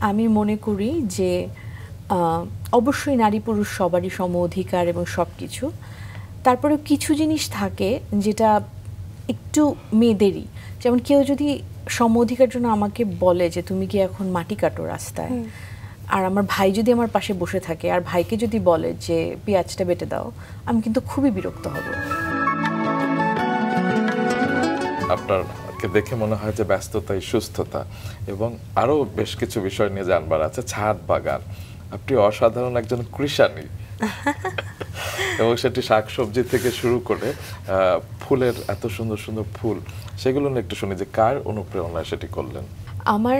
আমি মনে করি যে অবশ্যই নারী পুরুষ সবারই সম অধিকার এবং সব কিছু তারপরে কিছু জিনিস থাকে যেটা একটু মেয়েদেরই। যেমন কেউ যদি সম অধিকার জন্য আমাকে বলে যে তুমি কি এখন মাটি কাটো রাস্তায়? আর আমার ভাই যদি আমার পাশে বসে থাকে আর ভাইকে যদি বলে যে পেঁয়াজটা বেটে দাও আমি কিন্তু খুবই বিরক্ত হব। আপনারকে দেখে মনে হয় যে ব্যস্ততাই সুস্থতা এবং আরও বেশ কিছু বিষয় নিয়ে জানবার আছে। ছাদ বাগান। আপনি অসাধারণ একজন কৃষানি এবং সেটি শাকসবজি থেকে শুরু করে ফুলের এত সুন্দর সুন্দর ফুল সেগুলো একটু শুনি যে কার অনুপ্রেরণায় সেটি করলেন? আমার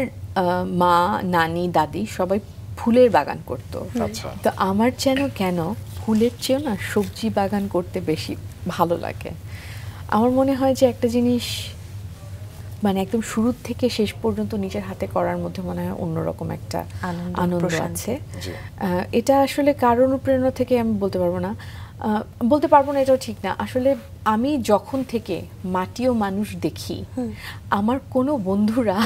মা নানি দাদি সবাই ফুলের বাগান করতো। আচ্ছা। তো আমার যেন কেন ফুলের চেয়েও না সবজি বাগান করতে বেশি ভালো লাগে। আমার মনে হয় যে একটা জিনিস মানে একদম শুরু থেকে শেষ পর্যন্ত নিজের হাতে করার মধ্যে মনে হয় অন্যরকম একটা আনন্দ, আছে। এটা আসলে কার অনুপ্রেরণা থেকে আমি বলতে পারব না। বলতে পারব না এটাও ঠিক না। আসলে আমি যখন থেকে মাটি ও মানুষ দেখি আমার কোনো বন্ধুরা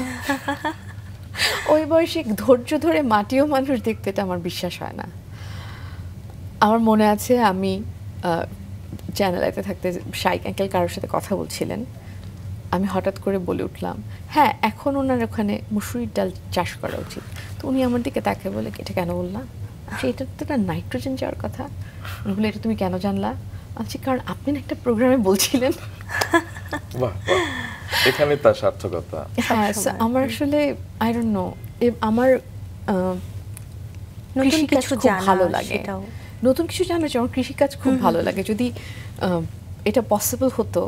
ওই বয়সে ধৈর্য ধরে মাটিও মানুষ দেখতে এটা আমার বিশ্বাস হয় না। আমার মনে আছে আমি চ্যানেলাইতে থাকতে শাইক অ্যাঙ্কেল কারোর সাথে কথা বলছিলেন। আমি হঠাৎ করে বলে উঠলাম হ্যাঁ এখন ওনার ওখানে মুসুরির ডাল চাষ করা উচিত। তো উনি আমার দিকে তাকে বলে এটা কেন বললাম আচ্ছা এটা তো একটা নাইট্রোজেন যাওয়ার কথা। উনি বলে এটা তুমি কেন জানলা? আচ্ছা কারণ আপনি না একটা প্রোগ্রামে বলছিলেন। এখানে তার সার্থকতা। হ্যাঁ আমার আসলে আই ডোন্ট নো আমার আহ, নতুন কিছু জানা, ভালো লাগে। সেটাও। নতুন কিছু জানা আমার কৃষিকাজ খুব ভালো লাগে। যদি আহ, এটা পসিবল হতো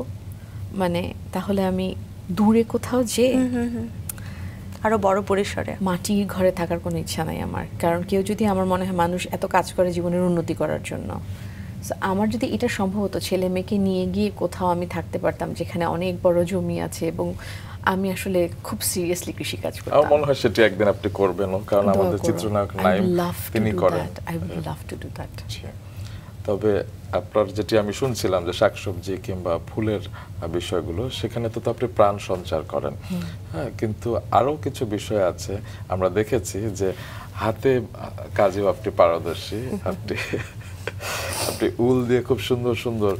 মানে তাহলে আমি দূরে কোথাও যে আরও বড় পরিসরে। মাটির ঘরে থাকার কোনো ইচ্ছা নাই আমার। কারণ কেউ যদি আমার মনে হয় মানুষ এত কাজ করে জীবনের উন্নতি করার জন্য। আমার যদি এটা সম্ভব হতো ছেলে মেয়েকে নিয়ে গিয়ে কোথাও আমি থাকতে পারতাম যেখানে অনেক বড় জমি আছে এবং আমি আসলে খুব সিরিয়াসলি কৃষিকাজ আমার করতাম। মনে হয় সেটি একদিন আপনি করবেন কারণ আমাদের করো। চিত্রনায়ক to তিনি করেন। would love to do that. জি। তবে আপনার যেটি আমি শুনছিলাম যে শাকসবজি কিংবা ফুলের বিষয়গুলো সেখানে তো তো আপনি প্রাণ সঞ্চার করেন। হ্যাঁ কিন্তু আরও কিছু বিষয় আছে। আমরা দেখেছি যে হাতে কাজেও আপনি পারদর্শী। আপনি আপনি উল দিয়ে খুব সুন্দর সুন্দর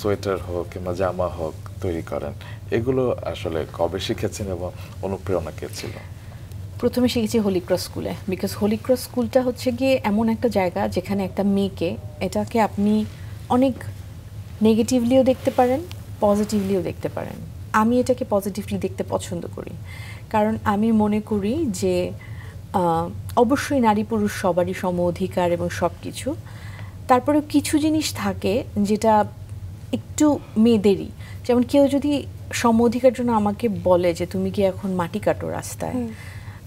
সোয়েটার হোক কিংবা জামা হোক তৈরি করেন। এগুলো আসলে কবে শিখেছেন এবং অনুপ্রেরণা কে ছিল? প্রথমে শিখেছি হোলি ক্রস স্কুলে বিকজ হোলি ক্রস স্কুলটা হচ্ছে গিয়ে এমন একটা জায়গা যেখানে একটা মেয়েকে এটাকে আপনি অনেক নেগেটিভলিও দেখতে পারেন পজিটিভলিও দেখতে পারেন। আমি এটাকে পজিটিভলি দেখতে পছন্দ করি। কারণ আমি মনে করি যে অবশ্যই নারী পুরুষ সবারই সম অধিকার এবং সব কিছু তারপরে কিছু জিনিস থাকে যেটা একটু মেয়েদেরই। যেমন কেউ যদি সম অধিকার জন্য আমাকে বলে যে, তুমি কি এখন মাটি কাটো রাস্তায়?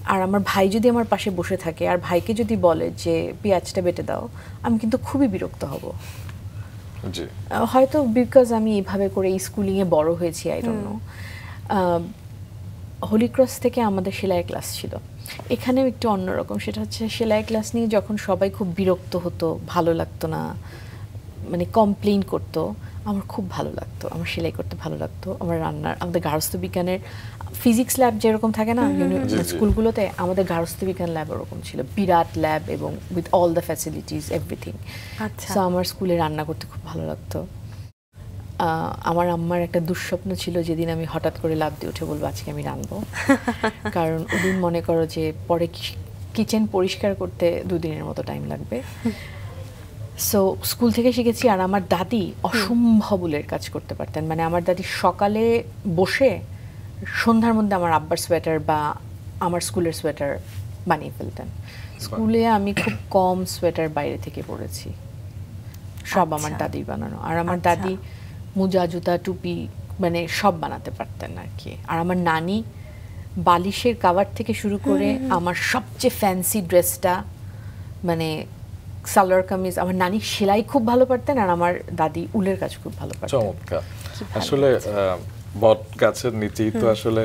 আর আমার ভাই যদি আমার পাশে বসে থাকে আর ভাইকে যদি বলে যে পেঁয়াজটা বেটে দাও আমি কিন্তু খুবই বিরক্ত হব। হয়তো বিকজ আমি এইভাবে করে স্কুলিংয়ে বড় হয়েছি I don't know Holy Cross থেকে আমাদের সেলাই ক্লাস ছিল। এখানেও একটু অন্যরকম। সেটা হচ্ছে সেলাই ক্লাস নিয়ে যখন সবাই খুব বিরক্ত হতো ভালো লাগতো না মানে কমপ্লেন করতো আমার খুব ভালো লাগতো আমার সেলাই করতে ভালো লাগতো আমার রান্নার আমাদের গার্হস্থ্য বিজ্ঞানের ফিজিক্স ল্যাব যেরকম থাকে না জি। স্কুলগুলোতে আমাদের গার্হস্থ্য বিজ্ঞান ল্যাব ওরকম ছিল বিরাট ল্যাব এবং with all the facilities everything আচ্ছা। আমার স্কুলে রান্না করতে খুব ভালো লাগতো। আমার আম্মার একটা দুঃস্বপ্ন ছিল যেদিন আমি হঠাৎ করে লাভ দিয়ে উঠে বলব আজকে আমি রাঁধবো। কারণ ওদিন মনে করো যে পরে কিচেন পরিষ্কার করতে দুদিনের মতো টাইম লাগবে। সো স্কুল থেকে শিখেছি আর আমার দাদি অসম্ভব উলের কাজ করতে পারতেন। মানে আমার দাদি সকালে বসে সন্ধ্যার মধ্যে আমার আব্বার সোয়েটার বা আমার স্কুলের সোয়েটার বানিয়ে ফেলতেন। স্কুলে আমি খুব কম সোয়েটার বাইরে থেকে পরেছি। সব আমার আচ্ছা। দাদির বানানো। আর আমার আচ্ছা। দাদি মোজা জুতা টুপি মানে সব বানাতে পারতেন আর কি। আর আমার নানি বালিশের কাভার থেকে শুরু করে আমার সবচেয়ে ফ্যান্সি ড্রেসটা মানে সালোয়ার কামিজ আমার নানি সেলাই খুব ভালো পারতেন আর আমার দাদি উলের কাজ খুব ভালো পারতেন। চমৎকার। আসলে বট গাছের নিচেই তো আসলে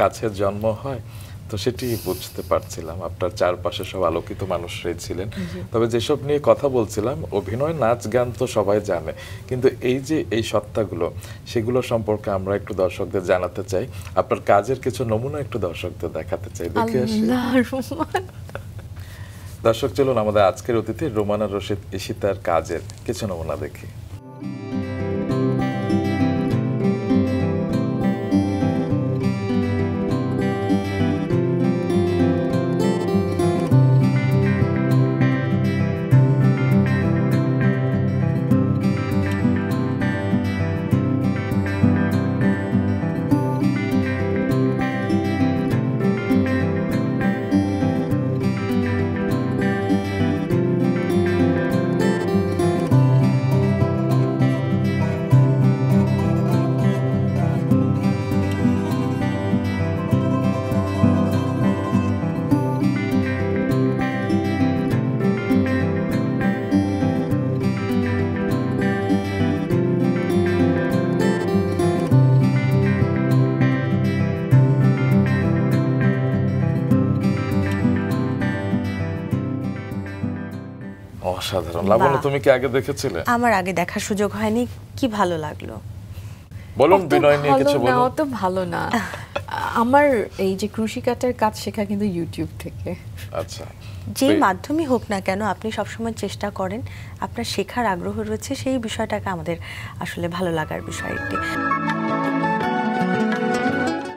গাছের জন্ম হয় তো সেটি বুঝতে পারছিলাম। আপনার চারপাশে সব আলোকিত মানুষরাই ছিলেন। তবে যেসব নিয়ে কথা বলছিলাম অভিনয় নাচ গান তো সবাই জানে। কিন্তু এই যে এই সত্তাগুলো সেগুলো সম্পর্কে আমরা একটু দর্শকদের জানাতে চাই। আপনার কাজের কিছু নমুনা একটু দর্শকদের দেখাতে চাই। দেখে আসি। দর্শক চলুন আমাদের আজকের অতিথি রোমানা রশিদ ইশিতার কাজের কিছু নমুনা দেখি। অসাধারণ। লাবণ্য তুমি কি আগে দেখেছিলে? আমার আগে দেখার সুযোগ হয়নি। কি ভালো লাগল? বলুন বিনয় নিয়ে কিছু না, বলুন। অত ভালো না। আমার এই যে কৃষি কাটার কাজ শেখা কিন্তু ইউটিউব থেকে। আচ্ছা। যেই তো- মাধ্যমে হোক না কেন আপনি সবসময় চেষ্টা করেন। আপনার শেখার আগ্রহ রয়েছে সেই বিষয়টাকে আমাদের আসলে ভালো লাগার বিষয় একটি।